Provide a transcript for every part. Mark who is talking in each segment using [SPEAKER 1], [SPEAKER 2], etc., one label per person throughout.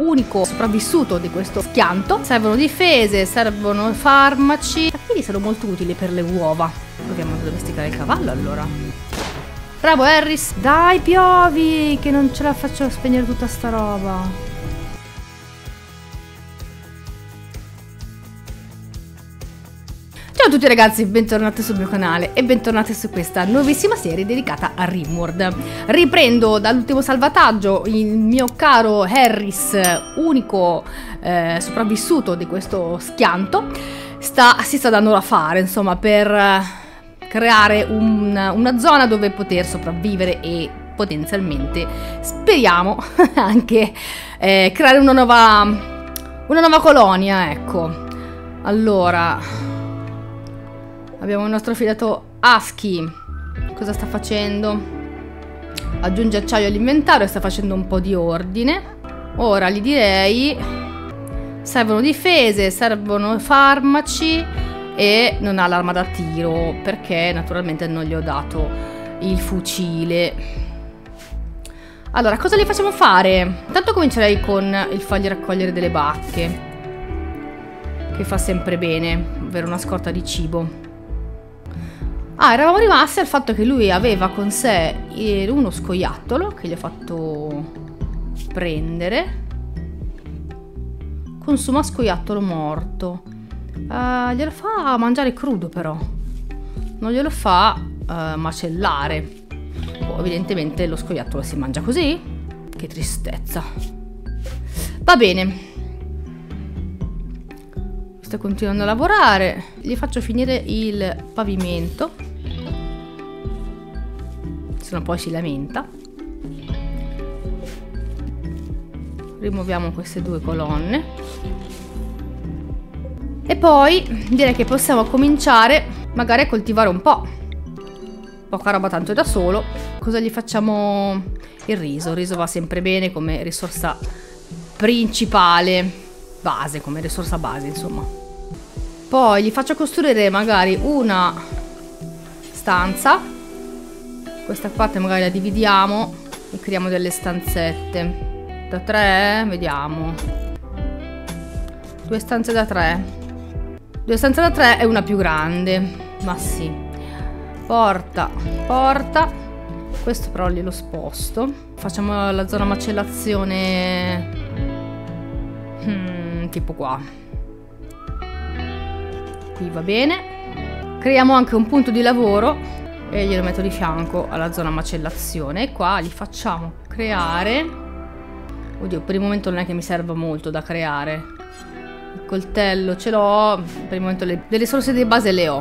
[SPEAKER 1] unico sopravvissuto di questo schianto. Servono difese, servono farmaci. I tacchini sono molto utili per le uova. Proviamo a domesticare il cavallo allora. Bravo Harris. Dai piovi, che non ce la faccio a spegnere tutta sta roba. Ciao a tutti ragazzi, bentornati sul mio canale e bentornati su questa nuovissima serie dedicata a Rimworld. Riprendo dall'ultimo salvataggio il mio caro Harris, unico eh, sopravvissuto di questo schianto, sta, si sta dando da fare insomma per eh, creare un, una zona dove poter sopravvivere e potenzialmente speriamo anche eh, creare una nuova, una nuova colonia, ecco. Allora, Abbiamo il nostro fidato Husky. Cosa sta facendo? Aggiunge acciaio all'inventario, sta facendo un po' di ordine. Ora gli direi... Servono difese, servono farmaci e non ha l'arma da tiro perché naturalmente non gli ho dato il fucile. Allora, cosa gli facciamo fare? Intanto comincerei con il fargli raccogliere delle bacche che fa sempre bene, avere una scorta di cibo. Ah, eravamo rimasti al fatto che lui aveva con sé uno scoiattolo che gli ha fatto prendere. Consuma scoiattolo morto. Uh, glielo fa mangiare crudo però. Non glielo fa uh, macellare. Oh, evidentemente lo scoiattolo si mangia così. Che tristezza. Va bene. Sto continuando a lavorare. Gli faccio finire il pavimento se no poi si lamenta. Rimuoviamo queste due colonne. E poi direi che possiamo cominciare magari a coltivare un po'. Poca roba tanto da solo. Cosa gli facciamo? Il riso. Il riso va sempre bene come risorsa principale, base, come risorsa base insomma. Poi gli faccio costruire magari una stanza questa parte magari la dividiamo e creiamo delle stanzette. Da tre? Vediamo. Due stanze da tre. Due stanze da tre e una più grande. Ma sì. Porta, porta. Questo però glielo sposto. Facciamo la zona macellazione... Hmm, tipo qua. Qui va bene. Creiamo anche un punto di lavoro e glielo metto di fianco alla zona macellazione. E qua gli facciamo creare. Oddio per il momento non è che mi serva molto da creare. Il coltello ce l'ho per il momento le, le risorse di base le ho.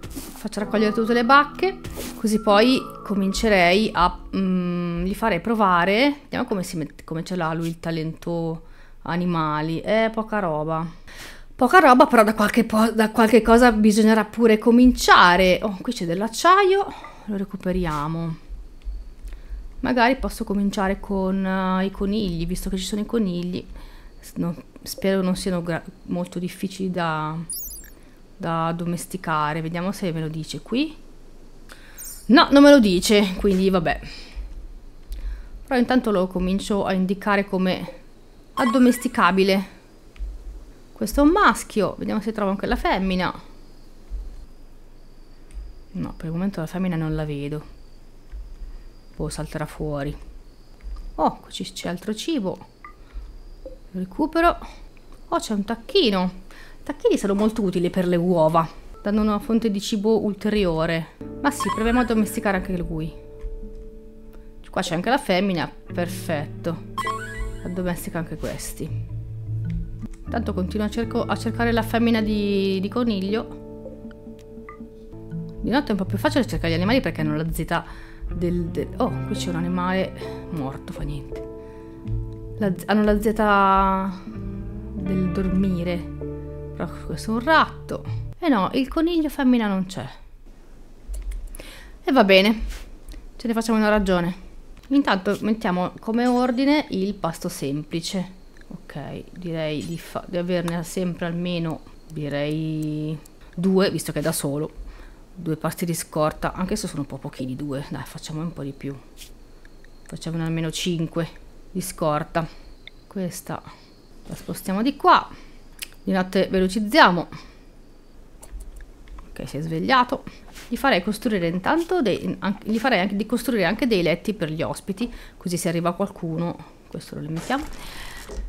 [SPEAKER 1] Faccio raccogliere tutte le bacche così poi comincerei a mm, gli farei provare. Vediamo come, si mette, come ce l'ha lui il talento animali. È poca roba Poca roba, però da qualche, da qualche cosa bisognerà pure cominciare. Oh, qui c'è dell'acciaio, lo recuperiamo. Magari posso cominciare con uh, i conigli, visto che ci sono i conigli. No, spero non siano molto difficili da, da domesticare. Vediamo se me lo dice qui. No, non me lo dice, quindi vabbè. Però intanto lo comincio a indicare come addomesticabile. Questo è un maschio, vediamo se trovo anche la femmina. No, per il momento la femmina non la vedo. Poi salterà fuori. Oh, qui c'è altro cibo. Lo recupero. Oh, c'è un tacchino. I tacchini sono molto utili per le uova. Danno una fonte di cibo ulteriore. Ma sì, proviamo a domesticare anche lui. Qua c'è anche la femmina. Perfetto. Addomestica anche questi. Tanto continuo a, cerco, a cercare la femmina di, di, coniglio. Di notte è un po' più facile cercare gli animali perché hanno la zeta del, del... Oh, qui c'è un animale morto, fa niente. La, hanno la zeta del dormire. Però questo è un ratto. E eh no, il coniglio femmina non c'è. E va bene. Ce ne facciamo una ragione. Intanto mettiamo come ordine il pasto semplice ok direi di, di averne sempre almeno direi due visto che è da solo. Due pasti di scorta anche se sono un po' pochini due dai facciamo un po' di più. Facciamone almeno 5 di scorta. Questa la spostiamo di qua. Di notte velocizziamo. Ok si è svegliato. Gli farei costruire intanto dei, anche, gli farei anche di costruire anche dei letti per gli ospiti così se arriva qualcuno questo lo limitiamo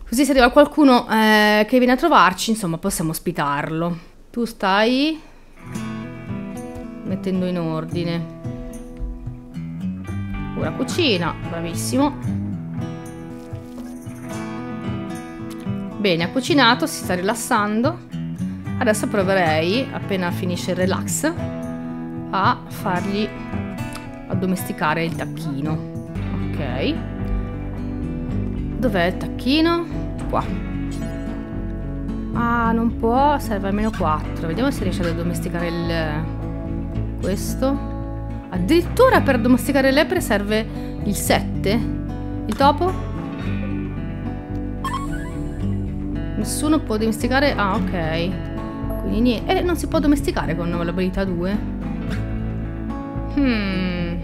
[SPEAKER 1] così se arriva qualcuno eh, che viene a trovarci insomma possiamo ospitarlo tu stai mettendo in ordine ora cucina bravissimo Bene, ha cucinato, si sta rilassando. Adesso proverei, appena finisce il relax, a fargli addomesticare il tacchino. Ok. Dov'è il tacchino? Qua. Ah, non può, serve almeno 4. Vediamo se riesce ad addomesticare il... questo. Addirittura per addomesticare le lepre serve il 7. Il topo? Nessuno può domesticare... Ah, ok. Quindi niente... Eh, non si può domesticare con l'abilità 2? Hmm.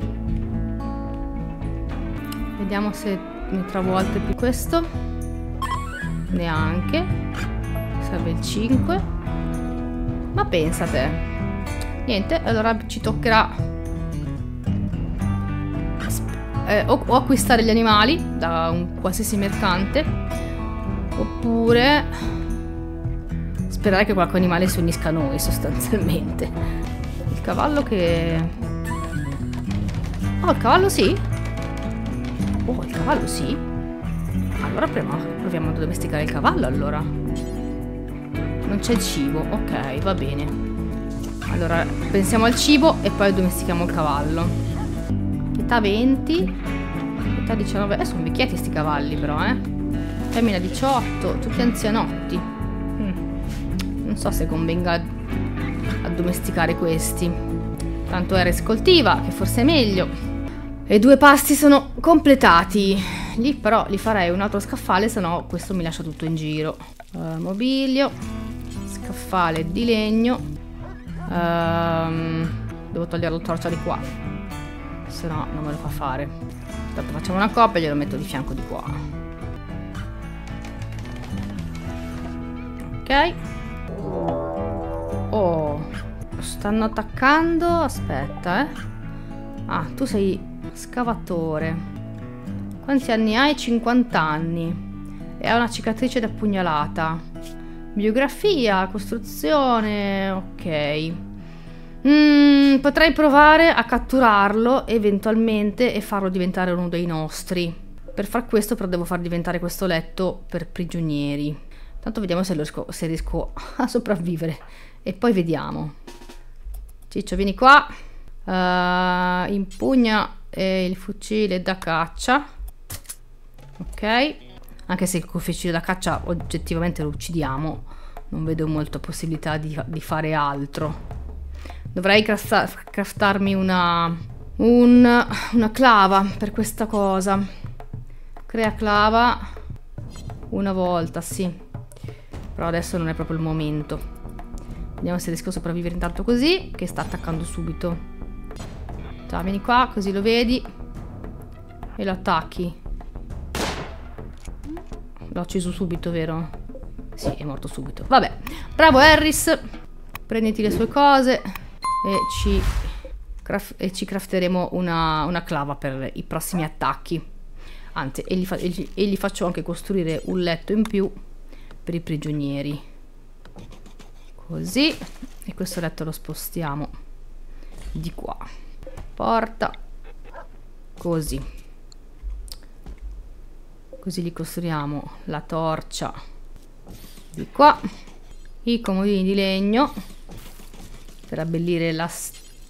[SPEAKER 1] Vediamo se ne trovo altre più questo. Neanche. Serve il 5. Ma pensa te. Niente, allora ci toccherà eh, o, o acquistare gli animali da un qualsiasi mercante Oppure sperare che qualche animale si unisca a noi sostanzialmente. Il cavallo che... Oh, il cavallo sì? Oh, il cavallo sì? Allora proviamo, proviamo a domesticare il cavallo allora. Non c'è cibo, ok, va bene. Allora, pensiamo al cibo e poi domestichiamo il cavallo. Età 20, età 19... Eh, sono vecchietti sti cavalli però, eh. Femmina 18, tutti anzianotti. Mm. Non so se convenga addomesticare questi. Tanto Eres coltiva, che forse è meglio. E due pasti sono completati. Lì però li farei un altro scaffale, se no questo mi lascia tutto in giro. Uh, mobilio, scaffale di legno. Um, devo togliere la torcia di qua, se no non me lo fa fare. Intanto facciamo una coppia e glielo metto di fianco di qua. Ok. Oh. Stanno attaccando. Aspetta, eh. Ah, tu sei scavatore. Quanti anni hai? 50 anni. E ha una cicatrice da pugnalata. Biografia, costruzione. Ok. Mm, potrei provare a catturarlo eventualmente e farlo diventare uno dei nostri. Per far questo però devo far diventare questo letto per prigionieri. Tanto vediamo se riesco, se riesco a sopravvivere. E poi vediamo. Ciccio, vieni qua. Uh, impugna eh, il fucile da caccia. Ok. Anche se col fucile da caccia oggettivamente lo uccidiamo. Non vedo molta possibilità di, di fare altro. Dovrei crafta craftarmi una, un, una clava per questa cosa. Crea clava una volta, sì. Però adesso non è proprio il momento. Vediamo se riesco a sopravvivere intanto così, che sta attaccando subito. Ciao, vieni qua, così lo vedi. E lo attacchi. L'ho ucciso subito, vero? Sì, è morto subito. Vabbè. Bravo Harris. Prenditi le sue cose e ci, e ci crafteremo una, una, clava per i prossimi attacchi. Anzi, e, gli, e gli faccio anche costruire un letto in più per i prigionieri così e questo letto lo spostiamo di qua porta così così gli costruiamo la torcia di qua i comodini di legno per abbellire la,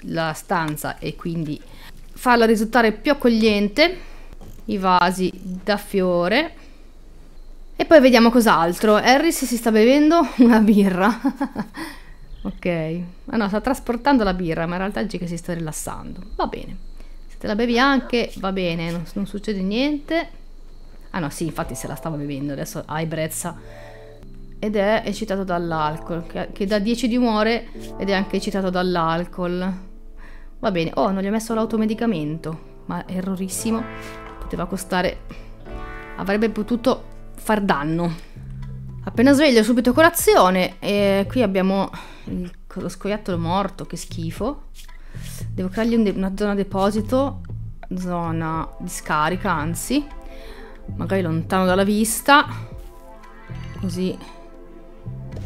[SPEAKER 1] la stanza e quindi farla risultare più accogliente i vasi da fiore e poi vediamo cos'altro. Harris si sta bevendo una birra. ok. Ah no, sta trasportando la birra, ma in realtà dice che si sta rilassando. Va bene. Se te la bevi anche, va bene, non, non succede niente. Ah no, sì, infatti se la stava bevendo, adesso ha ebbrezza. Ed è eccitato dall'alcol, che, che da 10 di umore ed è anche eccitato dall'alcol. Va bene. Oh, non gli ho messo l'automedicamento. Ma errorissimo. Poteva costare... Avrebbe potuto far danno. Appena sveglio subito colazione e qui abbiamo il, lo scoiattolo morto, che schifo. Devo creargli un una zona deposito, zona di scarica anzi, magari lontano dalla vista, così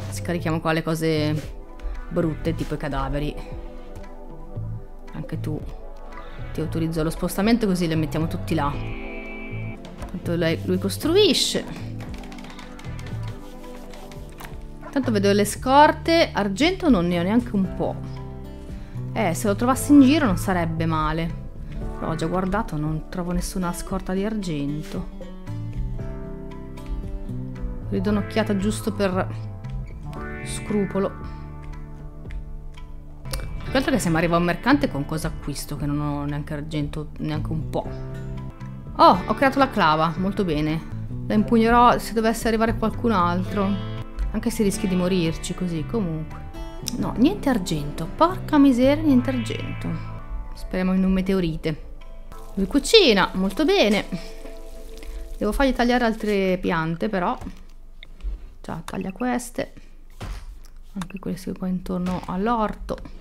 [SPEAKER 1] scarichiamo qua le cose brutte tipo i cadaveri. Anche tu ti autorizzo lo spostamento così le mettiamo tutti là. Tanto lei, lui costruisce. Tanto vedo le scorte. Argento non ne ho neanche un po'. Eh, se lo trovassi in giro non sarebbe male. Però ho già guardato, non trovo nessuna scorta di argento. Gli do un'occhiata giusto per scrupolo. Più altro che se mi arriva un mercante con cosa acquisto, che non ho neanche argento, neanche un po'. Oh, ho creato la clava, molto bene. La impugnerò se dovesse arrivare qualcun altro. Anche se rischi di morirci così, comunque. No, niente argento. Porca miseria, niente argento. Speriamo in un meteorite. Lui cucina, molto bene. Devo fargli tagliare altre piante, però. Già, taglia queste. Anche queste qua intorno all'orto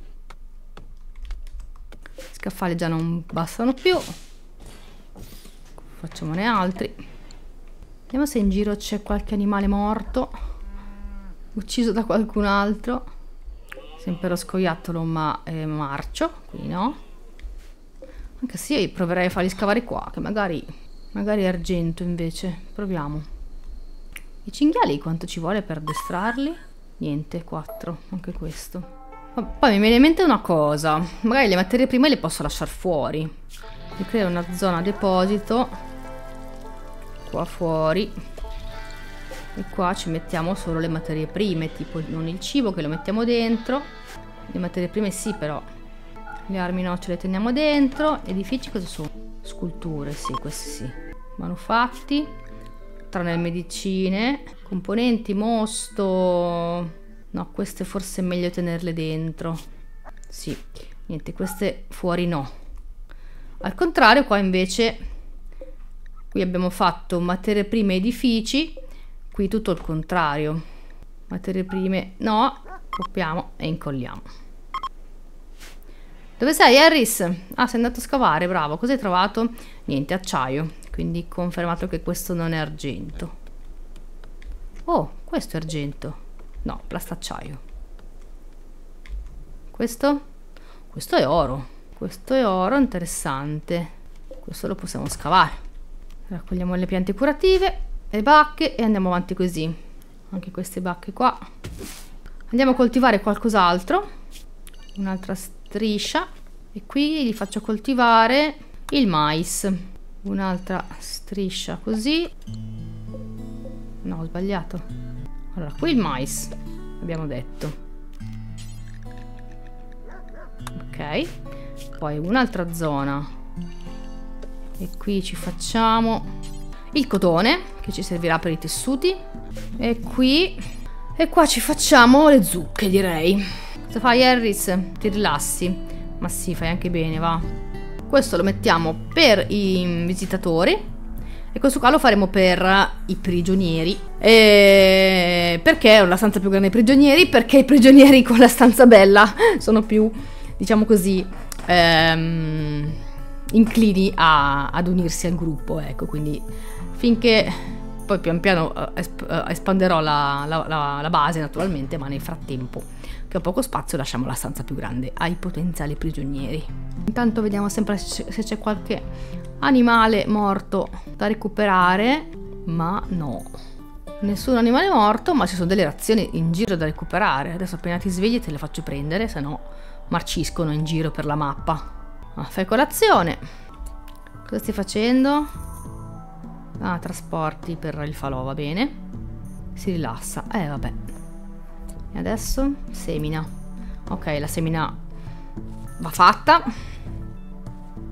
[SPEAKER 1] scaffali già non bastano più facciamone altri vediamo se in giro c'è qualche animale morto ucciso da qualcun altro. Sempre lo scoiattolo ma è marcio qui no? Anche se io proverei a farli scavare qua che magari magari argento invece. Proviamo. I cinghiali quanto ci vuole per addestrarli? niente 4 anche questo. Poi mi viene in mente una cosa, magari le materie prime le posso lasciare fuori. Mi creo una zona deposito qua fuori e qua ci mettiamo solo le materie prime, tipo non il cibo che lo mettiamo dentro. Le materie prime sì però. Le armi no ce le teniamo dentro. Edifici cosa sono? Sculture, sì, questi sì. Manufatti, tranne le medicine, componenti, mosto, No, queste forse è meglio tenerle dentro. Sì, niente, queste fuori no. Al contrario, qua invece, qui abbiamo fatto materie prime edifici, qui tutto il contrario. Materie prime no, copiamo e incolliamo. Dove sei Harris? Ah, sei andato a scavare, bravo. Cosa hai trovato? Niente, acciaio. Quindi confermato che questo non è argento. Oh, questo è argento. No, plastacciaio. Questo? Questo è oro. Questo è oro, interessante. Questo lo possiamo scavare. Raccogliamo le piante curative, le bacche e andiamo avanti così. Anche queste bacche qua. Andiamo a coltivare qualcos'altro. Un'altra striscia. E qui gli faccio coltivare il mais. Un'altra striscia così. No, ho sbagliato. Allora, qui il mais, abbiamo detto. Ok. Poi un'altra zona. E qui ci facciamo il cotone, che ci servirà per i tessuti. E qui... E qua ci facciamo le zucche, direi. Cosa fai, Harris? Ti rilassi? Ma sì, fai anche bene, va. Questo lo mettiamo per i visitatori e questo qua lo faremo per i prigionieri. E perché è la stanza più grande dei prigionieri? Perché i prigionieri con la stanza bella sono più, diciamo così, ehm, inclini a, ad unirsi al gruppo. Ecco, quindi finché poi pian piano eh, eh, espanderò la, la, la, la base naturalmente, ma nel frattempo che ho poco spazio lasciamo la stanza più grande ai potenziali prigionieri. Intanto vediamo sempre se c'è qualche animale morto da recuperare, ma no. Nessun animale morto, ma ci sono delle razioni in giro da recuperare. Adesso appena ti svegli te le faccio prendere, se no marciscono in giro per la mappa. Ah, fai colazione. Cosa stai facendo? Ah, trasporti per il falò, va bene. Si rilassa. Eh, vabbè. E adesso semina. Ok, la semina va fatta.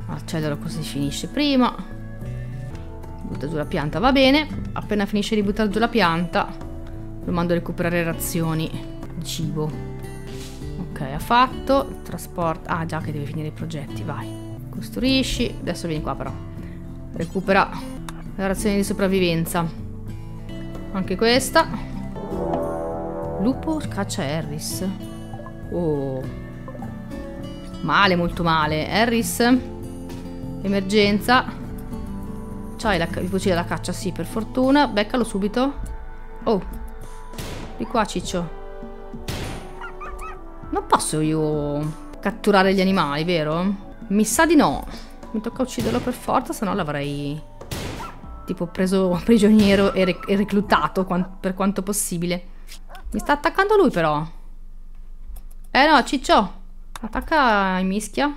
[SPEAKER 1] Accelero così finisce prima. Butta giù la pianta, va bene. Appena finisce di buttare giù la pianta, lo mando a recuperare razioni di cibo. Ok, ha fatto. Trasporta. Ah, già che deve finire i progetti, vai. Costruisci. Adesso vieni qua però. Recupera le razioni di sopravvivenza. Anche questa. Lupo caccia Harris. Oh. Male, molto male. Harris. Emergenza. C'hai il fucile da caccia, sì, per fortuna. Beccalo subito. Oh. Di qua, ciccio. Non posso io catturare gli animali, vero? Mi sa di no. Mi tocca ucciderlo per forza, se no l'avrei tipo preso prigioniero e, rec e reclutato per quanto possibile. Mi sta attaccando lui però. Eh no, ciccio. Attacca in mischia.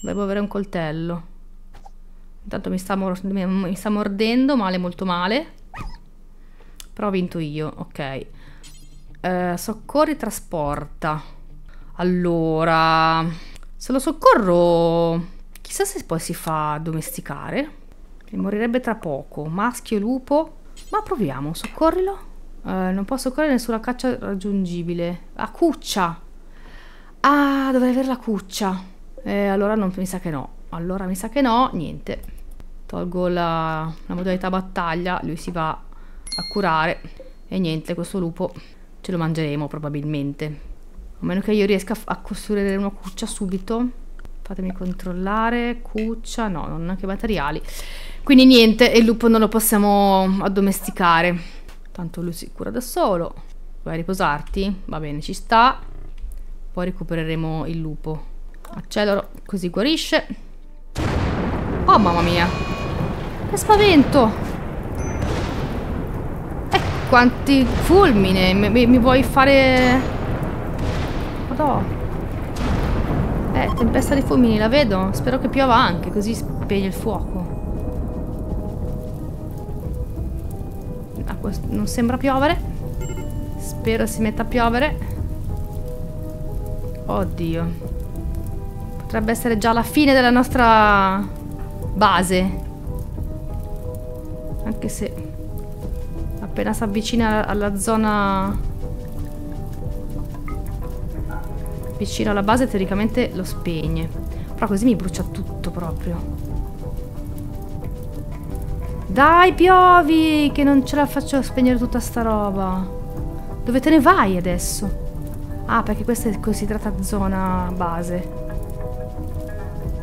[SPEAKER 1] Devo avere un coltello. Intanto mi sta, mi sta mordendo, male molto male. Però ho vinto io, ok. Eh, soccorri trasporta. Allora... Se lo soccorro... Chissà se poi si fa domesticare. E morirebbe tra poco. Maschio lupo. Ma proviamo, soccorrilo. Eh, non posso correre nessuna caccia raggiungibile. Ah, cuccia. Ah, dovrei avere la cuccia. Eh, allora non, mi sa che no. Allora mi sa che no, niente. Tolgo la, la modalità battaglia, lui si va a curare. E niente, questo lupo ce lo mangeremo probabilmente. A meno che io riesca a costruire una cuccia subito. Fatemi controllare. Cuccia, no, non ho anche materiali. Quindi niente, il lupo non lo possiamo addomesticare. Tanto lui si cura da solo. A riposarti? Va bene, ci sta. Poi recupereremo il lupo. Accelero, così guarisce. Oh, mamma mia. Che spavento. E quanti fulmine. Mi, mi, mi vuoi fare... Madò. Eh, tempesta di fulmini, la vedo. Spero che piova anche, così spegne il fuoco. Non sembra piovere. Spero si metta a piovere. Oddio. Potrebbe essere già la fine della nostra base. Anche se appena si avvicina alla zona vicino alla base teoricamente lo spegne. Però così mi brucia tutto proprio. Dai, piovi! Che non ce la faccio a spegnere tutta sta roba. Dove te ne vai adesso? Ah, perché questa è considerata zona base.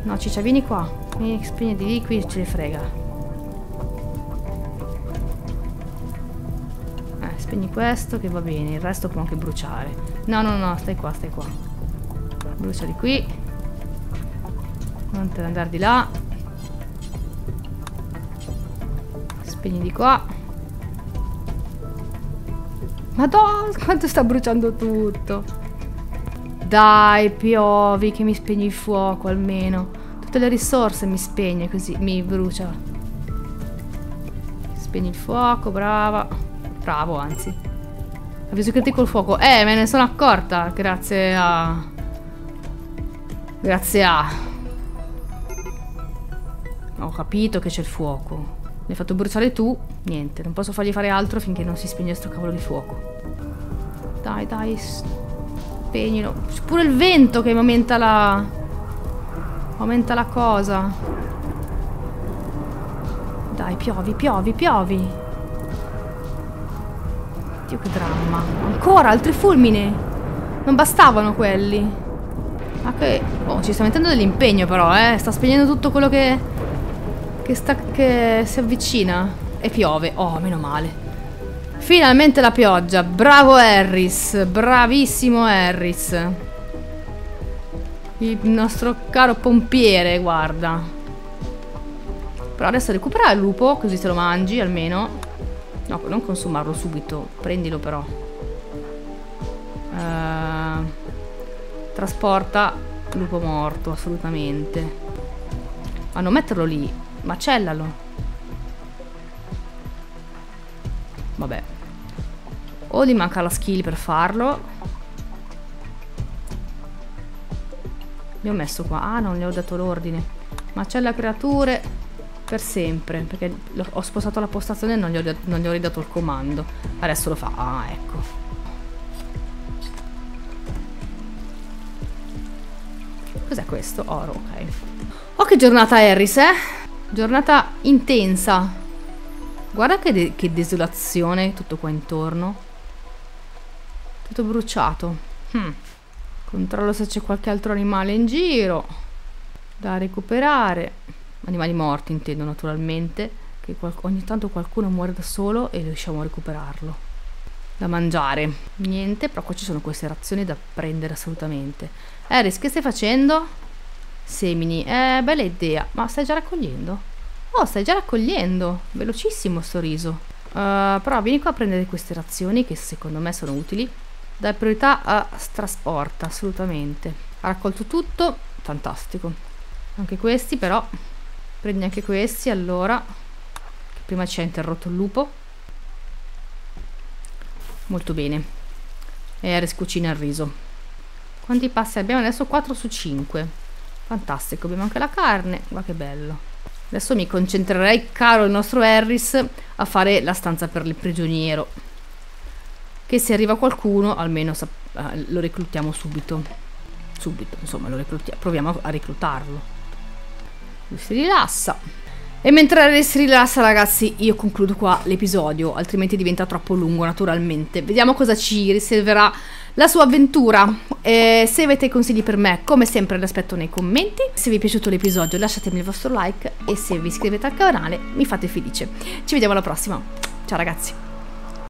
[SPEAKER 1] No, ciccia, vieni qua. Vieni, spegni di lì, qui ce ne frega. Eh, spegni questo che va bene, il resto può anche bruciare. No, no, no, stai qua, stai qua. Brucia di qui. Non te ne andare di là. Spegni di qua. Madonna, quanto sta bruciando tutto. Dai, piovi, che mi spegni il fuoco almeno. Tutte le risorse mi spegne così, mi brucia. Spegni il fuoco, brava. Bravo, anzi. Avviso critico il fuoco. Eh, me ne sono accorta grazie a... Grazie a... Ho capito che c'è il fuoco. L'hai fatto bruciare tu? Niente, non posso fargli fare altro finché non si spegne sto cavolo di fuoco. Dai, dai, spegnilo. C'è pure il vento che aumenta la... Aumenta la cosa. Dai, piovi, piovi, piovi. Dio che dramma. Ancora, altri fulmini. Non bastavano quelli. Ma che... Oh, ci sta mettendo dell'impegno però, eh. Sta spegnendo tutto quello che... Che sta... Che si avvicina. E piove. Oh, meno male. Finalmente la pioggia. Bravo Harris. Bravissimo Harris. Il nostro caro pompiere, guarda. Però adesso recupera il lupo, così te lo mangi almeno. No, non consumarlo subito. Prendilo però. Uh trasporta lupo morto, assolutamente. Ma non metterlo lì, macellalo. Vabbè. O gli manca la skill per farlo. Li ho messo qua. Ah, non gli ho dato l'ordine. Macella creature per sempre. Perché ho spostato la postazione e non gli ho, non gli ho ridato il comando. Adesso lo fa. Ah, ecco. Cos'è questo? Oro, ok. Oh, che giornata Harris, eh? Giornata intensa. Guarda che, de che desolazione tutto qua intorno. Tutto bruciato. Hmm. Controllo se c'è qualche altro animale in giro. Da recuperare. Animali morti intendo naturalmente. Che ogni tanto qualcuno muore da solo e riusciamo a recuperarlo. Da mangiare. Niente, però qua ci sono queste razioni da prendere assolutamente. Eris, che stai facendo? Semini. Eh, bella idea. Ma stai già raccogliendo? Oh, stai già raccogliendo. Velocissimo sto riso. Uh, però vieni qua a prendere queste razioni che secondo me sono utili. Dai priorità a trasporta, assolutamente. Ha raccolto tutto. Fantastico. Anche questi però. Prendi anche questi, allora. Prima ci ha interrotto il lupo. Molto bene. E Ares cucina il riso. Quanti passi abbiamo adesso? 4 su 5. Fantastico. Abbiamo anche la carne. Guarda che bello. Adesso mi concentrerei, caro il nostro Harris, a fare la stanza per il prigioniero. Che se arriva qualcuno, almeno eh, lo reclutiamo subito. Subito, insomma, lo proviamo a reclutarlo. Lui si rilassa. E mentre Harris si rilassa, ragazzi, io concludo qua l'episodio, altrimenti diventa troppo lungo, naturalmente. Vediamo cosa ci riserverà la sua avventura. E se avete consigli per me, come sempre li aspetto nei commenti. Se vi è piaciuto l'episodio lasciatemi il vostro like e se vi iscrivete al canale mi fate felice. Ci vediamo alla prossima. Ciao ragazzi.